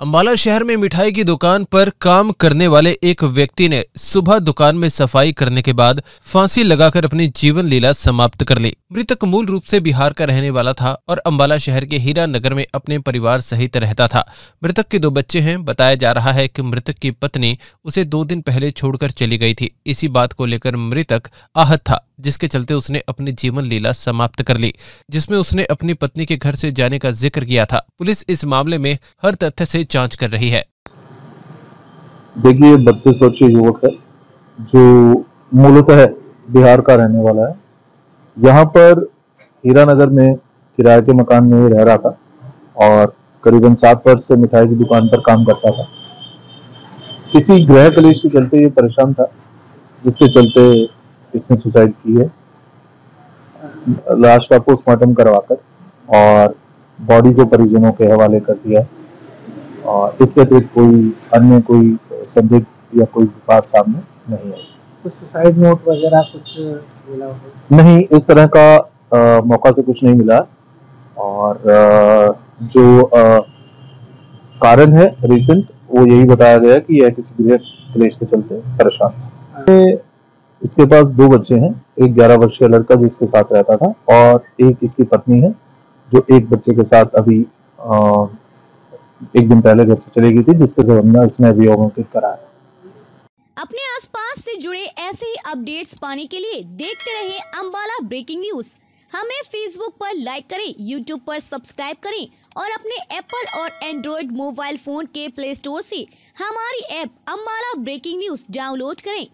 अम्बाला शहर में मिठाई की दुकान पर काम करने वाले एक व्यक्ति ने सुबह दुकान में सफ़ाई करने के बाद फांसी लगाकर अपनी जीवन लीला समाप्त कर ली। मृतक मूल रूप से बिहार का रहने वाला था और अम्बाला शहर के हीरा नगर में अपने परिवार सहित रहता था। मृतक के दो बच्चे हैं। बताया जा रहा है कि मृतक की पत्नी उसे दो दिन पहले छोड़कर चली गई थी। इसी बात को लेकर मृतक आहत था। जिसके चलते उसने अपनी जीवन लीला समाप्त कर ली, जिसमें उसने अपनी पत्नी के घर से जाने का ज़िक्र किया था। पुलिस इस मामले में हर तथ्य से जाँच कर रही है। देखिए बत्तीस वर्षीय युवक है, जो मूलतः बिहार का रहने वाला है। यहाँ पर हीरा नगर में किराए के मकान में रह रहा था और करीबन सात वर्ष से मिठाई की दुकान पर काम करता था। किसी ग्रह कलेश के चलते ये परेशान था, जिसके चलते इसने सुसाइड की है। लाश का पोस्टमार्टम करवाकर और बॉडी को परिजनों के हवाले कर दिया। और इसके अतिरिक्त कोई अन्य कोई संदिग्ध या कोई बात सामने नहीं आई। कुछ सुसाइड नोट वगैरह कुछ मिला नहीं इस तरह का आ, मौका से कुछ नहीं मिला। और आ, जो आ, कारण है रिसेंट वो यही बताया गया कि यह किसी गृह क्लेश के चलते परेशान। इसके पास दो बच्चे हैं एक ग्यारह वर्षीय लड़का जो इसके साथ रहता था और एक इसकी पत्नी है जो एक बच्चे के साथ अभी आ, एक दिन पहले घर से चली गई थी जिसके ज़रिए इसने अभी अवंकित कराया अपने आसपास से जुड़े ऐसे ही अपडेट्स पाने के लिए देखते रहे अंबाला ब्रेकिंग न्यूज़। हमें फेसबुक पर लाइक करें यूट्यूब पर सब्सक्राइब करें और अपने एप्पल और एंड्रॉयड मोबाइल फ़ोन के प्ले स्टोर से हमारी app Ambala breaking news download करें।